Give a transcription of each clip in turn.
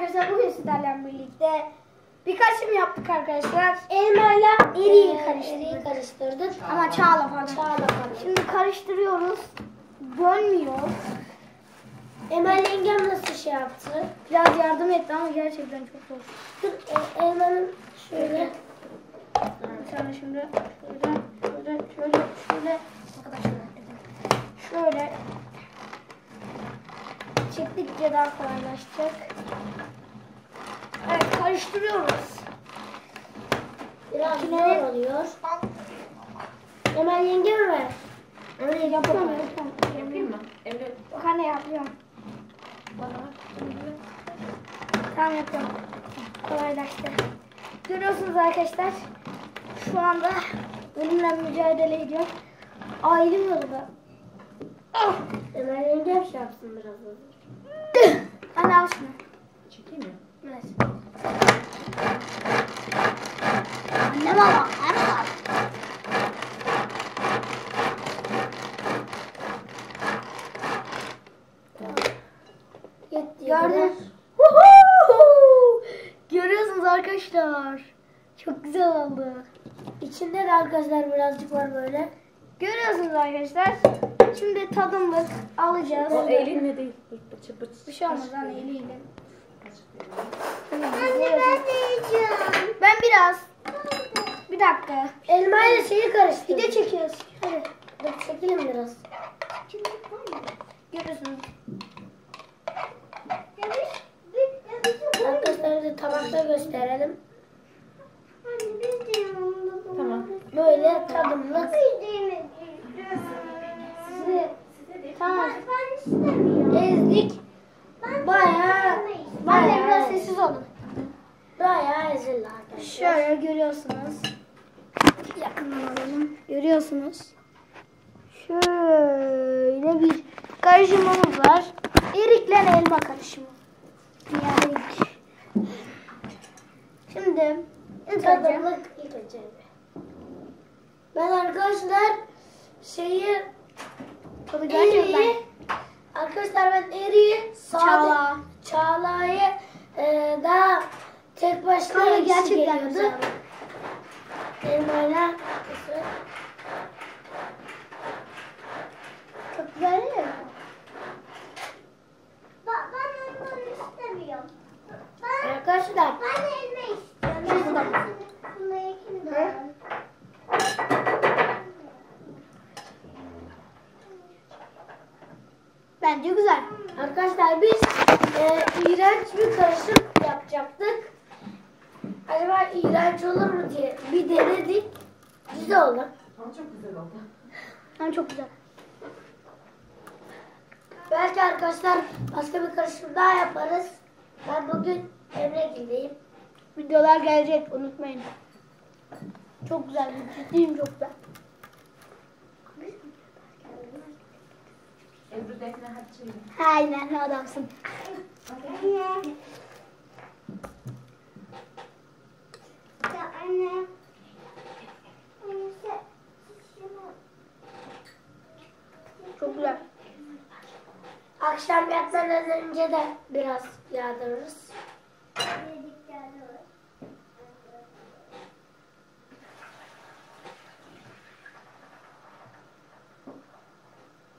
arkadaşlar bugün sizlerle birlikte birkaç film yaptık arkadaşlar. Elmayla Eriği e, karıştırdık. eriği karıştırdık. Ama çağla falan. Çağla falan. Şimdi karıştırıyoruz. Dönmüyor. Emel yengem nasıl şey yaptı? Biraz yardım etti ama gerçekten çok zor. Dur e, elmanın şöyle. Tane şimdi şöyle şöyle şöyle arkadaşlar şöyle çektikçe daha kolaylaşacak. Evet karıştırıyoruz. Biraz zor oluyor. Emel yengem ver. Öyle. Yapıyorum. Yapayım mı? Emre Bak anne yapıyorum. Tamam yapıyorum. Kolaylaştı. Görüyorsunuz arkadaşlar. Şu anda ölümle mücadele ediyor. Elim yoruldu. Ah! Emel yengem şey yapsın biraz da. Anne al şunu. çekeyim mi? Evet. Annem ama. Annem al. Yetti. Gördün. Huhu! Görüyorsunuz arkadaşlar. Çok güzel oldu. İçinde de arkadaşlar birazcık var böyle. Görüyorsunuz arkadaşlar. Şimdi tadımlık alacağız. O elinle değil. Bıçı bıçı. Bir şey olmaz anne eliyle. Anne ben de yiyeceğim. Ben biraz. Bir dakika. Elmayla şeyi karıştırdık. Video çekiyoruz. Hadi. Dur çekelim biraz. Görüyorsunuz. Arkadaşlar da tabakta gösterelim. Tamam. Böyle tadımlık. Sizi tamam. Ezdik. Bayağı Anne biraz bayağı, sessiz olun. bayağı ezildi arkadaşlar. Şöyle görüyorsunuz. Yakından alalım. Görüyorsunuz. Şöyle bir karışımımız var. Erikle elma karışımı. Yani. Şimdi ilk önce Tadımlık ilk önce. Ben arkadaşlar şeyi tadı gerçekten arkadaşlar ben sade Çağla. Çağla'yı e, daha tek başına Ama gerçekten geliyordu. Elmayla çok güzel değil mi? Ben ondan istemiyorum. arkadaşlar Ben de elma istiyorum. Biz de. Bunu yakın da. Bence güzel. Arkadaşlar biz e, iğrenç bir karışım yapacaktık. Acaba iğrenç olur mu diye bir denedik. Güzel oldu. Ama çok güzel oldu. Yani çok güzel. Belki arkadaşlar başka bir karışım daha yaparız. Ben bugün Emre'gildeyim. Videolar gelecek unutmayın. Çok güzel. Ciddiyim çok güzel. Ebru Defne çekelim. Aynen ne adamsın. Anne. Ya anne. Anne sen şunu Çok güzel. Akşam yatmadan önce de biraz yağdırırız.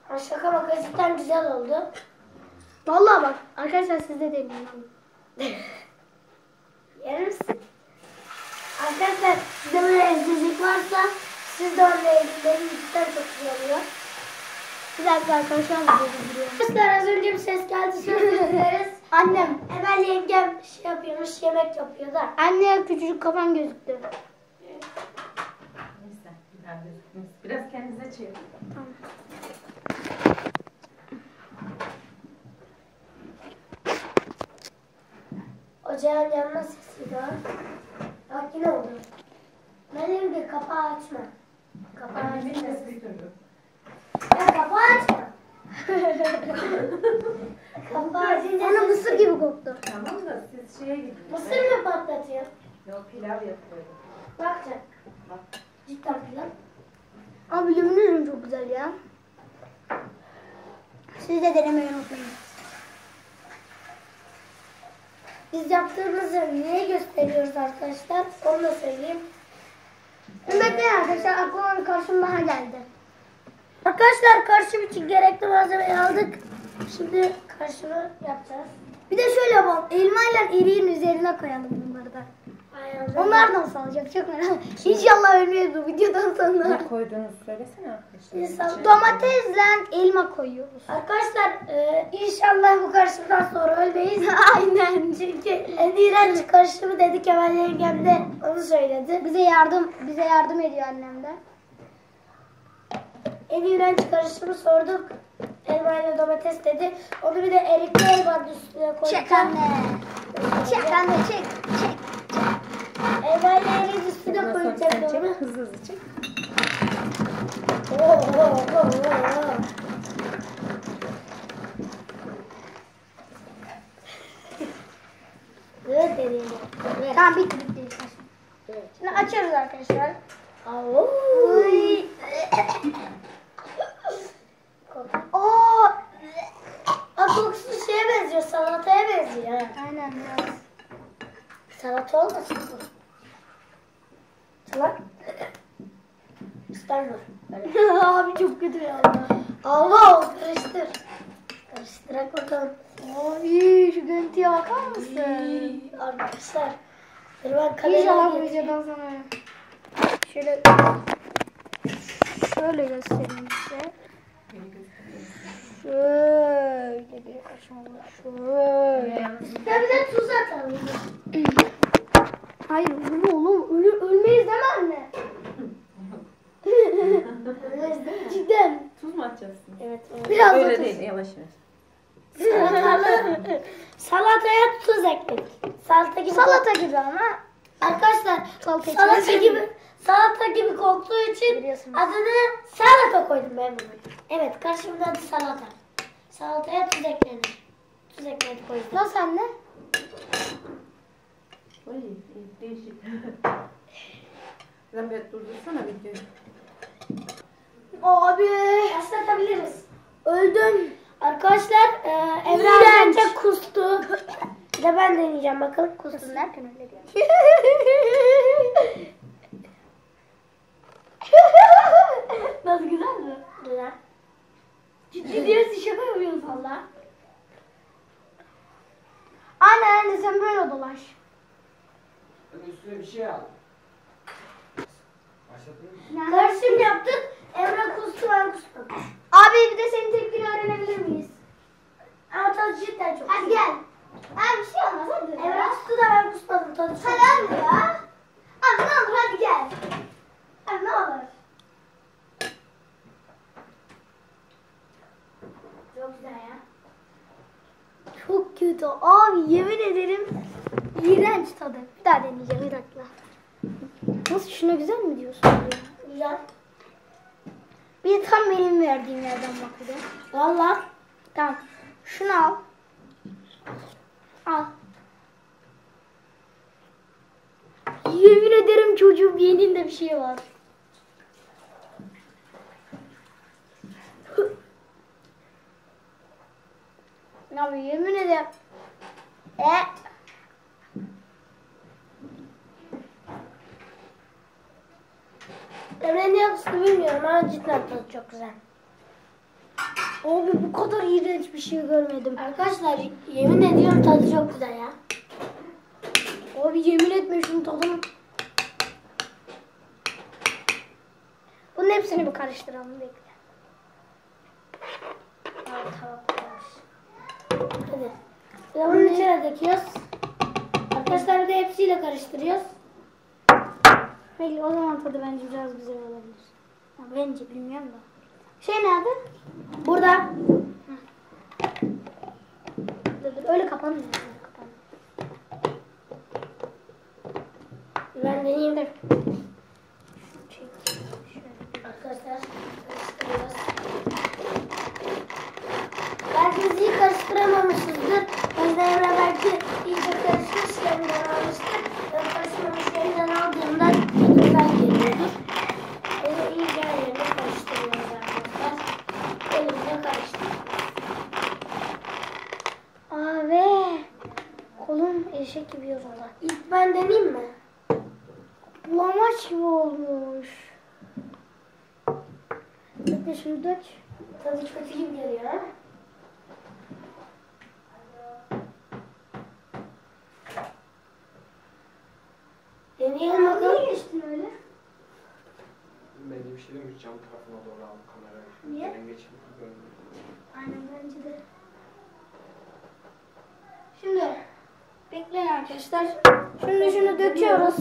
Ha, şaka maka cidden güzel oldu. Vallahi bak arkadaşlar siz de deneyin. Yer misin? Arkadaşlar sizde böyle evsizlik varsa siz de onunla evlilerin cidden çok güzel oluyor. Bir dakika arkadaşlar. Arkadaşlar ses geldi söz dileriz. Annem. Emel yengem şey yapıyormuş yemek yapıyor da. Anne küçücük kafan gözüktü. Neyse. bir daha gözükmez. Biraz kendinize çevirin. Tamam. Ocağın yanma sesi var. Bak yine oldu. Benim de kapağı açma. Kapağı açma. Ya kapağı açma. Kapağı açınca Ona ses- mısır gibi koktu. Tamam da siz şeye gidin. Mısır mı patlatıyor? Yok pilav yapıyorum. Bakacak. Bak. Cidden filan. Abi yemin ederim çok güzel ya. Siz de denemeyi unutmayın. biz yaptığımızı niye gösteriyoruz arkadaşlar? Onu da söyleyeyim. Bekleyin arkadaşlar aklıma bir karşım daha geldi. Arkadaşlar karışım için gerekli malzemeyi aldık. Şimdi karışımı yapacağız. Bir de şöyle yapalım. Elma ile eriğin üzerine koyalım bunları da. Aynen. Onlar nasıl olacak çok merak ediyorum. İnşallah ölmeyiz bu videodan sonra. Ne koyduğunuzu söylesene arkadaşlar. Domatesle elma koyuyoruz. Arkadaşlar e, inşallah bu karışımdan sonra ölmeyiz. Aynen. Çünkü en iğrenç karışımı dedik Kemal yengem de onu söyledi. Bize yardım bize yardım ediyor annem de. En iğrenç karışımı sorduk. Elma ile domates dedi. Onu bir de erikli elmanın üstüne koyduk. Çek anne. Çek anne çek. Çek. Elma ile eriğin üstüne koyacağız sen onu. çek, hızlı hızlı çek. Oo, oo, oo, oo. Evet. Evet. Tamam bitti bitti. Şimdi açıyoruz arkadaşlar. Au. Uy. Oo. Aa, kokusu şeye benziyor, salataya benziyor. ha. Aynen biraz. Salata olmasın bu? Salak. İstanbul. Böyle. Abi çok kötü ya. Allah karıştır. Karıştırak bakalım. Görüntüye bakar mısın? Arkadaşlar. Dur ben kameraya İnşallah bu videodan sonra. Şöyle şöyle göstereyim size. Şöyle bir aşamalı. Şöyle. Ya bir de tuz atalım. Hayır ölüm oğlum. Ölü, ölmeyiz değil mi anne? Cidden. Tuz mu atacaksın? Evet. Biraz Öyle tuz. değil, yavaş yavaş. Salatalı. Salataya tuz ekledik. Salata gibi. Salata gibi ama. Arkadaşlar Salata salata içmez. gibi salata gibi koktuğu için adını salata koydum ben bunu. Evet karşımda adı salata. Salataya tuz eklenir. Tuz ekledik o yüzden. Nasıl anne? Oy, değişik. Sen bir durdursana videoyu. Abi. Başlatabiliriz. Öldüm. Arkadaşlar e, Emre az önce kustu. Bir de ben deneyeceğim bakalım. Kustun derken öyle diyor. Nasıl güzel mi? Güzel. Ciddi diyorsun şaka yapıyorsun valla. Anne anne sen böyle dolaş. Üstüne bir şey aldım. Başladın mı? Karışım yaptık. Emre kustu ben kustum. Abi bir de senin tepkini öğrenebilir miyiz? Ama tadı cidden çok Hadi gel. Abi bir şey olmaz hadi. Emre kustu da ben kusmadım. Tadı çok Hadi anne ya. Abi ne olur hadi gel. Abi ne olur. Çok güzel ya. Çok kötü. Abi yemin ederim iğrenç tadı. Bir daha deneyeceğim bir dakika. Nasıl şuna güzel mi diyorsun? ya? Güzel. Tam benim verdiğim yerden bak bir de. Valla. Tamam. Şunu al. Al. Yemin ederim çocuğum beyninde bir şey var. Abi yemin ederim. E. Emre niye kustu bilmiyorum ama cidden tadı çok güzel. Abi bu kadar iğrenç bir şey görmedim. Arkadaşlar yemin ediyorum tadı çok güzel ya. Abi yemin etme şunun tadını. Bunun hepsini bir karıştıralım bekle. Aa, tamam. Hadi. Bunun içine döküyoruz. Arkadaşlar bir de hepsiyle karıştırıyoruz. Peki o zaman tadı bence biraz güzel olabilir. Bence bilmiyorum da. Şey nerede? Burada. Dur dur öyle kapanmıyor. Ben deneyeyim de. Arkadaşlar karıştırıyoruz. Belki siz iyi karıştıramamışsınızdır. O yüzden belki iyice karışmış yerinden geliyordur. Böyle iyice yerine karıştırıyoruz arkadaşlar. Elimle karıştır. Abi. Oğlum eşek gibi yoruldu. İlk ben deneyeyim mi? Bulamaç gibi olmuş. Bekle şunu dök. Tadı kötü gibi geliyor. Deneyelim bakalım. geçtin öyle? Ben de bir şey demiyorum. Cam tarafına doğru aldım kamerayı. Niye? Ben geçeyim. görmüyorum. Aynen bence de. Şimdi bekleyin arkadaşlar. Şimdi şunu döküyoruz.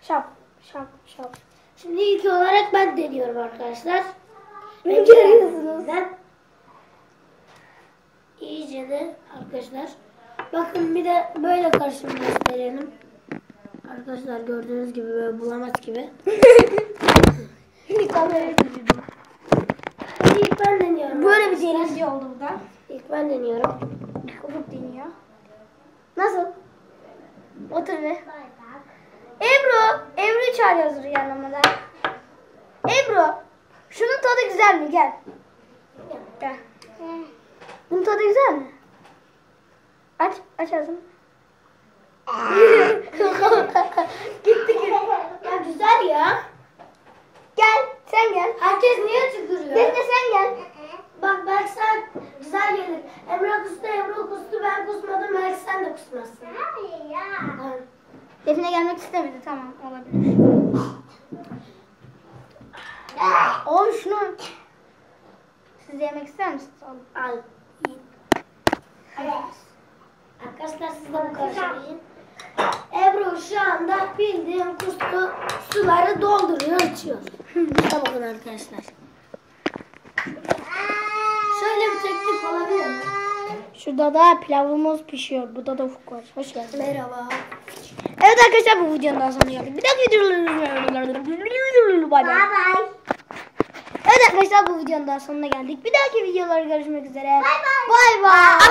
Şap şap şap. Şimdi ilk olarak ben deniyorum arkadaşlar. Ne görüyorsunuz? Ben iyice de arkadaşlar. Bakın bir de böyle karışımı gösterelim. Arkadaşlar gördüğünüz gibi böyle bulamaç gibi. İlk ben deniyorum. Böyle bir denizci oldu burada. İlk ben deniyorum. Ufuk deniyor. Nasıl? Otur be. Ebru. Ebru'yu çağırıyoruz yanımda. Ebru. Şunun tadı güzel mi? Gel. Gel. Bunun tadı güzel mi? Aç. Aç ağzını. gitti gitti. Ya güzel ya. Gel. Sen gel. Herkes niye tükürüyor? Defne sen gel. Bak belki sen güzel gelir. Emre kustu, Emre kustu, ben kusmadım. Belki sen de kusmazsın. Hayır ya. Tamam. Defne gelmek istemedi. Tamam olabilir. Oy şunu. Siz yemek ister misiniz? Alın. Al. yiyin. Arkadaşlar siz de bu karışımı yiyin. Ebru şu anda bildiğim kustu suları dolduruyor, içiyor. İşte bakın arkadaşlar. Şöyle bir teknik olabilir mi? Şurada da pilavımız pişiyor. Burada da ufuk var. Hoş geldin. Merhaba. Evet arkadaşlar bu videonun daha sonuna geldik. Bir dahaki videolarımızda bay bay. Bye bye. Evet arkadaşlar bu videonun daha sonuna geldik. Bir dahaki videolarda görüşmek üzere. Bye bye. Bay bay.